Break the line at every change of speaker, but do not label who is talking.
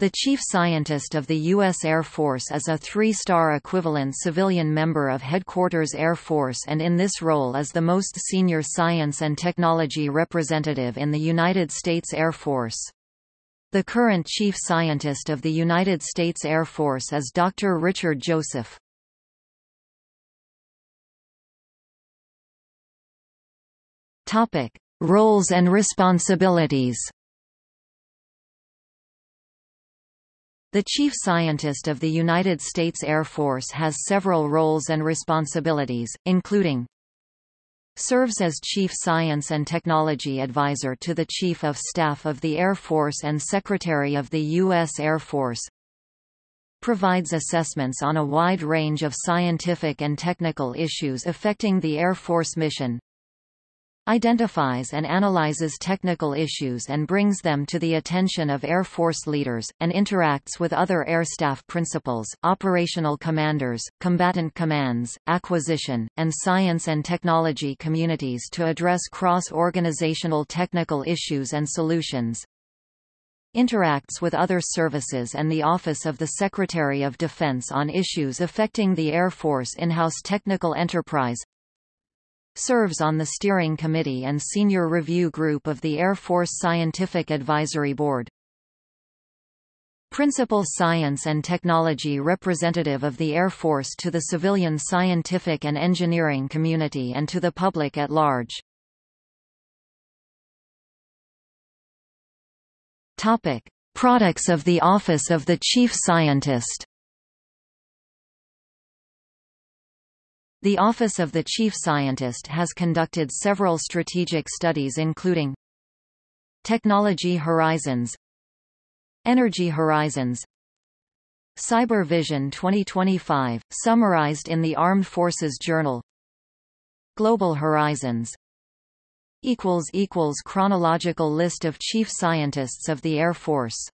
The Chief Scientist of the U.S. Air Force is a three-star equivalent civilian member of Headquarters Air Force and in this role is the most senior science and technology representative in the United States Air Force. The current Chief Scientist of the United States Air Force is Dr. Richard Joseph. Roles and responsibilities The Chief Scientist of the United States Air Force has several roles and responsibilities, including serves as Chief Science and Technology Advisor to the Chief of Staff of the Air Force and Secretary of the U.S. Air Force provides assessments on a wide range of scientific and technical issues affecting the Air Force mission identifies and analyzes technical issues and brings them to the attention of Air Force leaders, and interacts with other air staff principals, operational commanders, combatant commands, acquisition, and science and technology communities to address cross-organizational technical issues and solutions. Interacts with other services and the Office of the Secretary of Defense on issues affecting the Air Force in-house technical enterprise serves on the steering committee and senior review group of the Air Force Scientific Advisory Board. Principal Science and Technology Representative of the Air Force to the civilian scientific and engineering community and to the public at large. Topic: Products of the Office of the Chief Scientist The Office of the Chief Scientist has conducted several strategic studies including Technology Horizons Energy Horizons Cyber Vision 2025, summarized in the Armed Forces Journal Global Horizons Chronological list of Chief Scientists of the Air Force